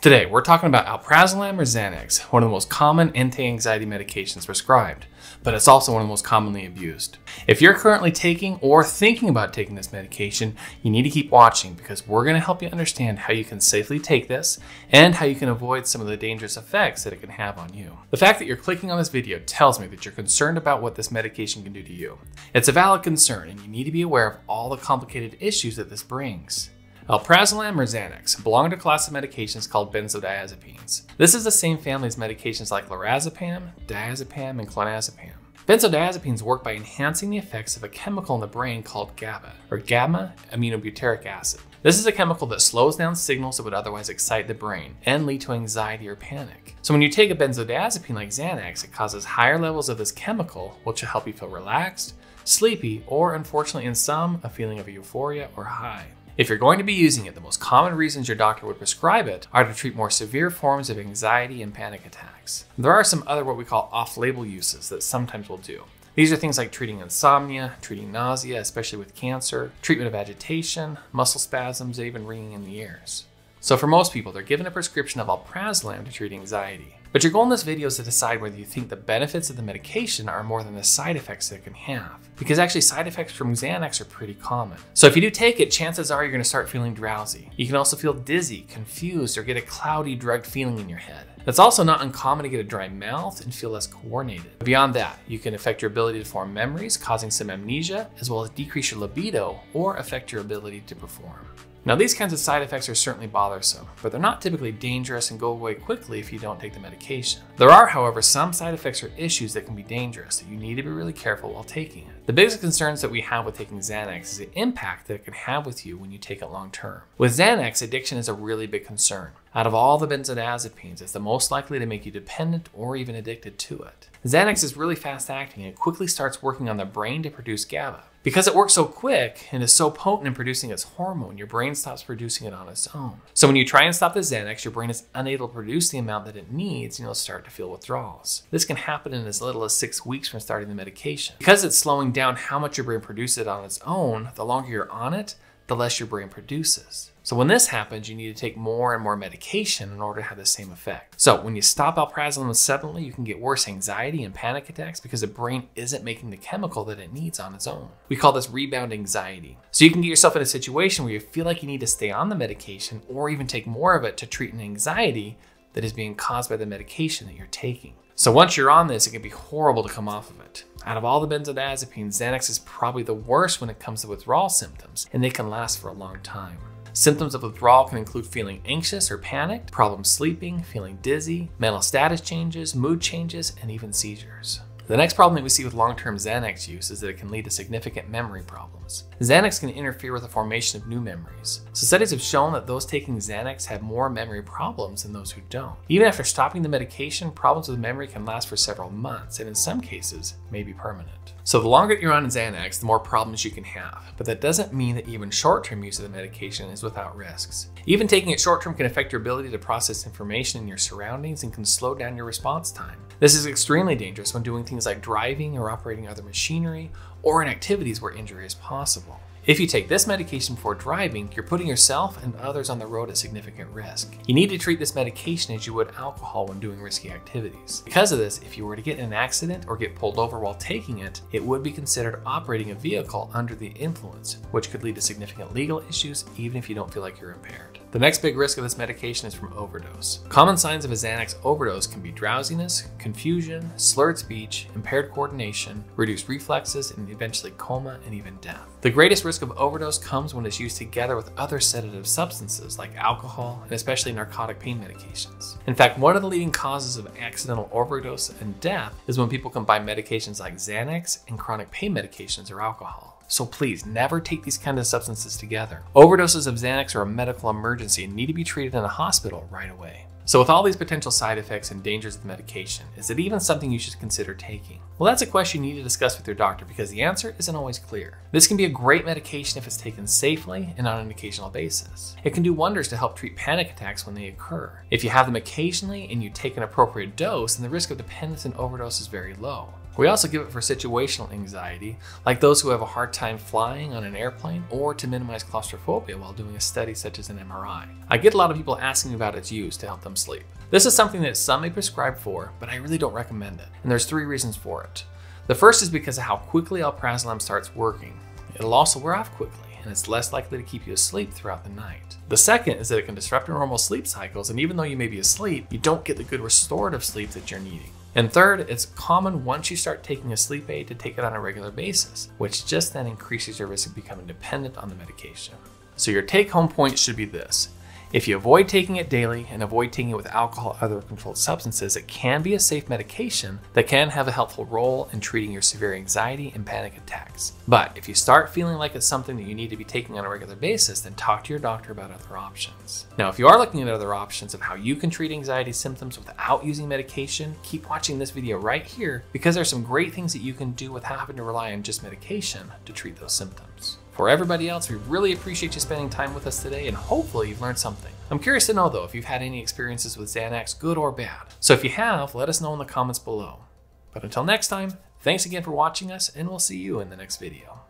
Today, we're talking about alprazolam or Xanax, one of the most common anti-anxiety medications prescribed, but it's also one of the most commonly abused. If you're currently taking or thinking about taking this medication, you need to keep watching because we're going to help you understand how you can safely take this and how you can avoid some of the dangerous effects that it can have on you. The fact that you're clicking on this video tells me that you're concerned about what this medication can do to you. It's a valid concern and you need to be aware of all the complicated issues that this brings. Alprazolam or Xanax belong to a class of medications called benzodiazepines. This is the same family as medications like lorazepam, diazepam, and clonazepam. Benzodiazepines work by enhancing the effects of a chemical in the brain called GABA, or gamma aminobutyric acid. This is a chemical that slows down signals that would otherwise excite the brain and lead to anxiety or panic. So when you take a benzodiazepine like Xanax, it causes higher levels of this chemical, which will help you feel relaxed, sleepy, or unfortunately in some, a feeling of euphoria or high. If you're going to be using it, the most common reasons your doctor would prescribe it are to treat more severe forms of anxiety and panic attacks. There are some other what we call off-label uses that sometimes will do. These are things like treating insomnia, treating nausea, especially with cancer, treatment of agitation, muscle spasms, even ringing in the ears. So for most people, they're given a prescription of alprazolam to treat anxiety. But your goal in this video is to decide whether you think the benefits of the medication are more than the side effects it can have. Because actually side effects from Xanax are pretty common. So if you do take it, chances are you're gonna start feeling drowsy. You can also feel dizzy, confused, or get a cloudy, drugged feeling in your head. It's also not uncommon to get a dry mouth and feel less coordinated. Beyond that, you can affect your ability to form memories, causing some amnesia, as well as decrease your libido or affect your ability to perform. Now these kinds of side effects are certainly bothersome, but they're not typically dangerous and go away quickly if you don't take the medication. There are, however, some side effects or issues that can be dangerous that you need to be really careful while taking it. The biggest concerns that we have with taking Xanax is the impact that it can have with you when you take it long term. With Xanax, addiction is a really big concern. Out of all the benzodiazepines, it's the most likely to make you dependent or even addicted to it. Xanax is really fast acting and it quickly starts working on the brain to produce GABA. Because it works so quick and is so potent in producing its hormone, your brain stops producing it on its own. So when you try and stop the Xanax, your brain is unable to produce the amount that it needs and you'll start to feel withdrawals. This can happen in as little as six weeks from starting the medication. Because it's slowing down how much your brain produces it on its own, the longer you're on it, the less your brain produces. So when this happens, you need to take more and more medication in order to have the same effect. So when you stop alprazolam suddenly, you can get worse anxiety and panic attacks because the brain isn't making the chemical that it needs on its own. We call this rebound anxiety. So you can get yourself in a situation where you feel like you need to stay on the medication or even take more of it to treat an anxiety that is being caused by the medication that you're taking. So once you're on this, it can be horrible to come off of it. Out of all the benzodiazepines, Xanax is probably the worst when it comes to withdrawal symptoms, and they can last for a long time. Symptoms of withdrawal can include feeling anxious or panicked, problems sleeping, feeling dizzy, mental status changes, mood changes, and even seizures. The next problem that we see with long-term Xanax use is that it can lead to significant memory problems. Xanax can interfere with the formation of new memories. So studies have shown that those taking Xanax have more memory problems than those who don't. Even after stopping the medication, problems with memory can last for several months and in some cases may be permanent. So the longer you're on Xanax, the more problems you can have. But that doesn't mean that even short-term use of the medication is without risks. Even taking it short-term can affect your ability to process information in your surroundings and can slow down your response time. This is extremely dangerous when doing things like driving or operating other machinery or in activities where injury is possible. If you take this medication before driving, you're putting yourself and others on the road at significant risk. You need to treat this medication as you would alcohol when doing risky activities. Because of this, if you were to get in an accident or get pulled over while taking it, it would be considered operating a vehicle under the influence, which could lead to significant legal issues even if you don't feel like you're impaired. The next big risk of this medication is from overdose. Common signs of a Xanax overdose can be drowsiness, confusion, slurred speech, impaired coordination, reduced reflexes, and eventually coma and even death. The greatest risk of overdose comes when it's used together with other sedative substances like alcohol and especially narcotic pain medications. In fact, one of the leading causes of accidental overdose and death is when people combine medications like Xanax and chronic pain medications or alcohol. So please never take these kind of substances together. Overdoses of Xanax are a medical emergency and need to be treated in a hospital right away. So with all these potential side effects and dangers of the medication, is it even something you should consider taking? Well, that's a question you need to discuss with your doctor because the answer isn't always clear. This can be a great medication if it's taken safely and on an occasional basis. It can do wonders to help treat panic attacks when they occur. If you have them occasionally and you take an appropriate dose, then the risk of dependence and overdose is very low. We also give it for situational anxiety, like those who have a hard time flying on an airplane or to minimize claustrophobia while doing a study such as an MRI. I get a lot of people asking about its use to help them sleep. This is something that some may prescribe for, but I really don't recommend it, and there's three reasons for it. The first is because of how quickly alprazolam starts working. It'll also wear off quickly, and it's less likely to keep you asleep throughout the night. The second is that it can disrupt your normal sleep cycles, and even though you may be asleep, you don't get the good restorative sleep that you're needing. And third, it's common once you start taking a sleep aid to take it on a regular basis, which just then increases your risk of becoming dependent on the medication. So your take home point should be this. If you avoid taking it daily and avoid taking it with alcohol or other controlled substances, it can be a safe medication that can have a helpful role in treating your severe anxiety and panic attacks. But if you start feeling like it's something that you need to be taking on a regular basis, then talk to your doctor about other options. Now, if you are looking at other options of how you can treat anxiety symptoms without using medication, keep watching this video right here because there's some great things that you can do without having to rely on just medication to treat those symptoms. For everybody else, we really appreciate you spending time with us today and hopefully you've learned something. I'm curious to know though if you've had any experiences with Xanax, good or bad. So if you have, let us know in the comments below. But until next time, thanks again for watching us and we'll see you in the next video.